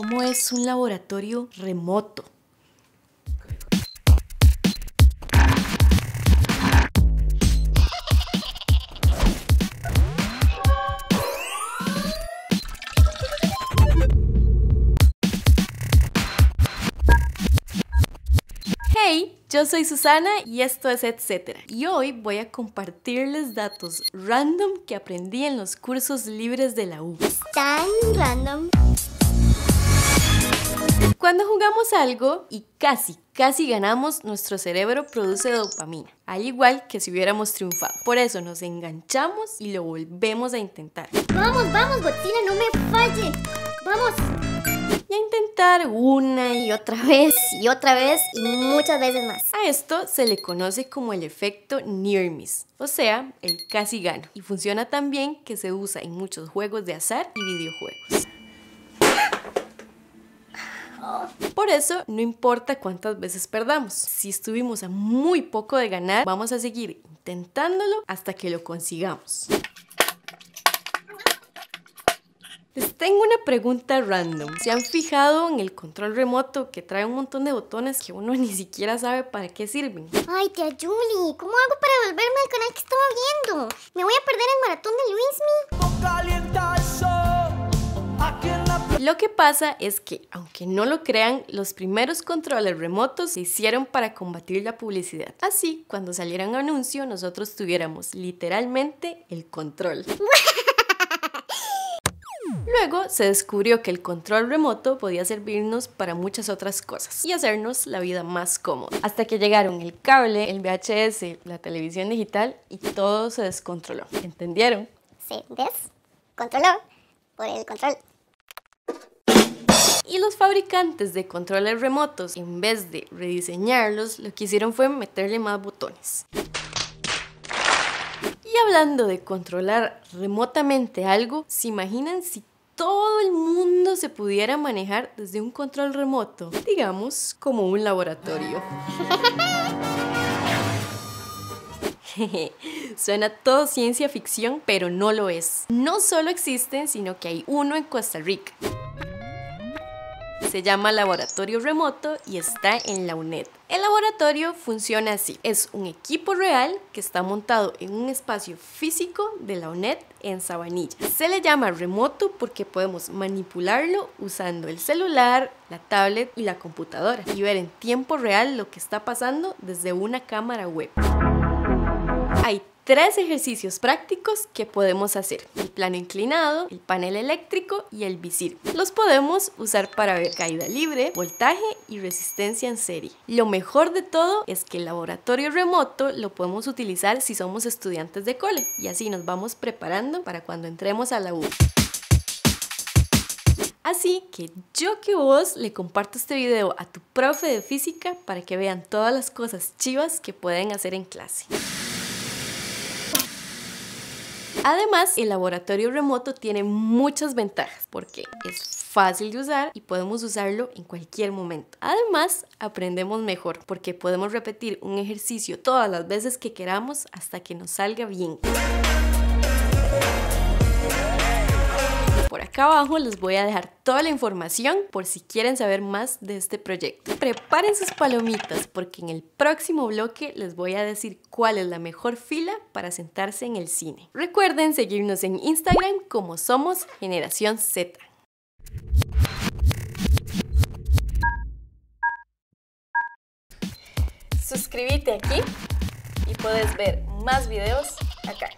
¿Cómo es un laboratorio remoto? Hey, yo soy Susana y esto es Etcétera. Y hoy voy a compartirles datos random que aprendí en los cursos libres de la U. Tan random. Cuando jugamos algo y casi, casi ganamos, nuestro cerebro produce dopamina, al igual que si hubiéramos triunfado. Por eso nos enganchamos y lo volvemos a intentar. Vamos, vamos, Godzilla, no me falle. Vamos. Y a intentar una y otra vez. Y otra vez y muchas veces más. A esto se le conoce como el efecto near miss, o sea, el casi gano. Y funciona tan bien que se usa en muchos juegos de azar y videojuegos. Por eso, no importa cuántas veces perdamos. Si estuvimos a muy poco de ganar, vamos a seguir intentándolo hasta que lo consigamos. Les tengo una pregunta random. ¿Se han fijado en el control remoto que trae un montón de botones que uno ni siquiera sabe para qué sirven? Ay, tía Julie, ¿cómo hago para volverme al canal que estaba viendo? Me voy a perder el maratón de Luismi. Lo que pasa es que, aunque no lo crean, los primeros controles remotos se hicieron para combatir la publicidad. Así, cuando saliera un anuncio, nosotros tuviéramos literalmente el control. Luego se descubrió que el control remoto podía servirnos para muchas otras cosas y hacernos la vida más cómoda. Hasta que llegaron el cable, el VHS, la televisión digital y todo se descontroló. ¿Entendieron? Se descontroló por el control. Y los fabricantes de controles remotos, en vez de rediseñarlos, lo que hicieron fue meterle más botones. Y hablando de controlar remotamente algo, ¿se imaginan si todo el mundo se pudiera manejar desde un control remoto? Digamos, como un laboratorio. Suena todo ciencia ficción, pero no lo es. No solo existen, sino que hay uno en Costa Rica. Se llama Laboratorio Remoto y está en la UNED. El laboratorio funciona así. Es un equipo real que está montado en un espacio físico de la UNED en Sabanilla. Se le llama remoto porque podemos manipularlo usando el celular, la tablet y la computadora y ver en tiempo real lo que está pasando desde una cámara web. Tres ejercicios prácticos que podemos hacer. El plano inclinado, el panel eléctrico y el visir. Los podemos usar para ver caída libre, voltaje y resistencia en serie. Lo mejor de todo es que el laboratorio remoto lo podemos utilizar si somos estudiantes de cole y así nos vamos preparando para cuando entremos a la U. Así que yo que vos le comparto este video a tu profe de física para que vean todas las cosas chivas que pueden hacer en clase. Además, el laboratorio remoto tiene muchas ventajas porque es fácil de usar y podemos usarlo en cualquier momento. Además, aprendemos mejor porque podemos repetir un ejercicio todas las veces que queramos hasta que nos salga bien. Por acá abajo les voy a dejar toda la información por si quieren saber más de este proyecto. Preparen sus palomitas porque en el próximo bloque les voy a decir cuál es la mejor fila para sentarse en el cine. Recuerden seguirnos en Instagram como somos Generación Z. Suscríbete aquí y puedes ver más videos acá.